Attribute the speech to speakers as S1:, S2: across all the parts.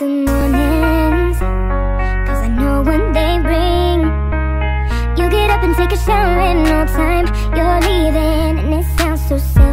S1: the mornings Cause I know when they bring You get up and take a shower in no time. You're leaving and it sounds so
S2: silly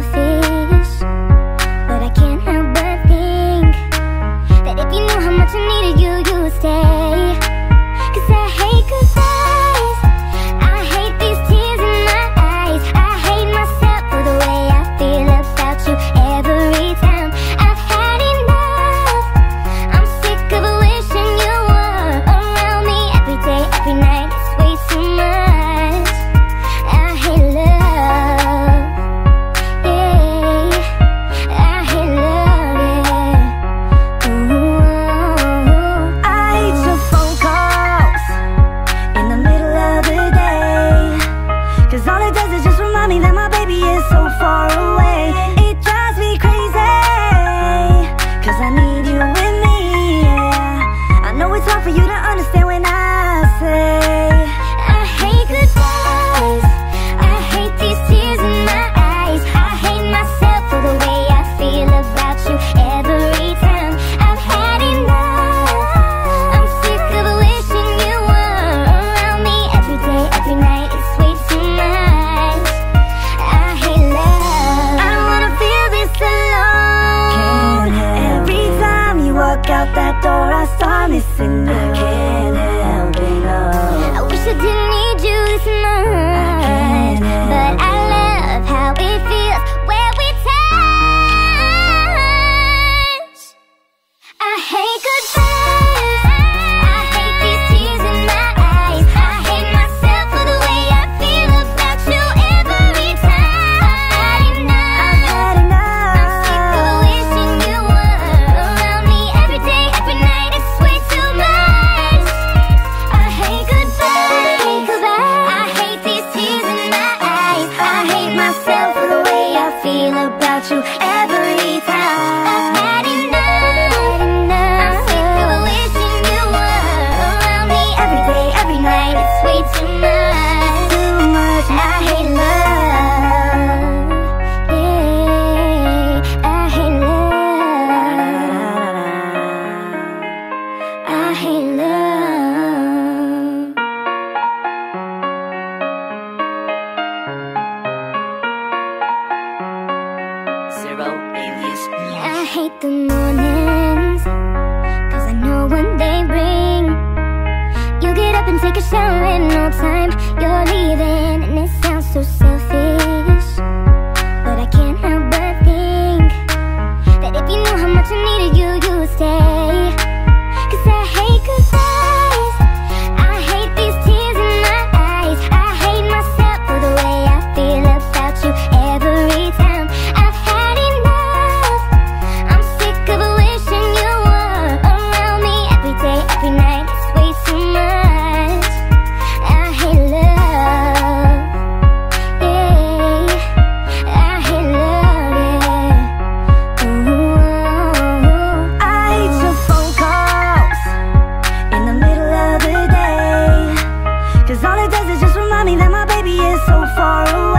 S2: far away.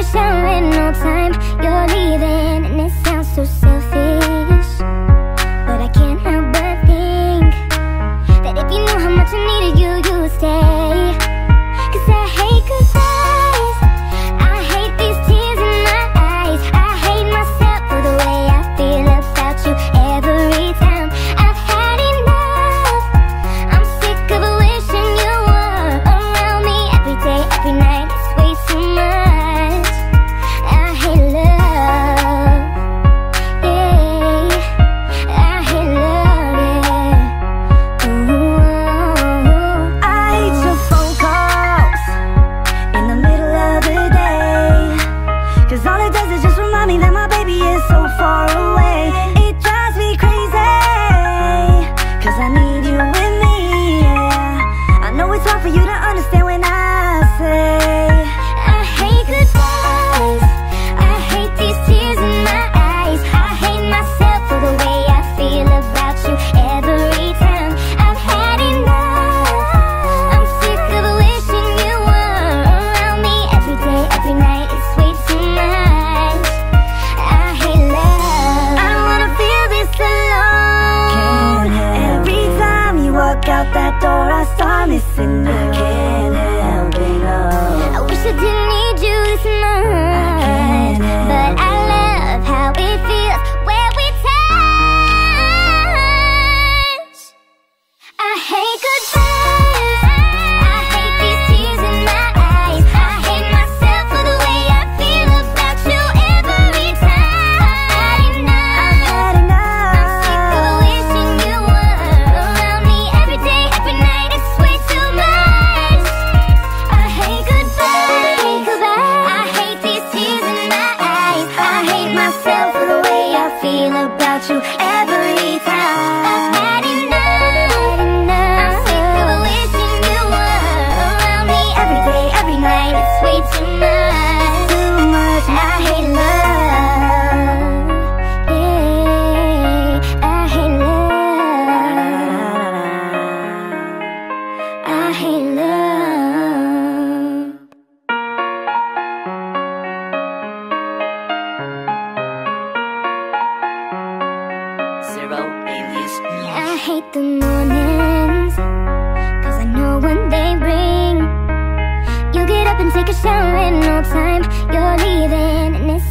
S1: could shower in no time. You're leaving and it sounds so silly. zero I hate the
S2: mornings Cause I know when they ring. You get up and take a shower in no time. You're leaving and it's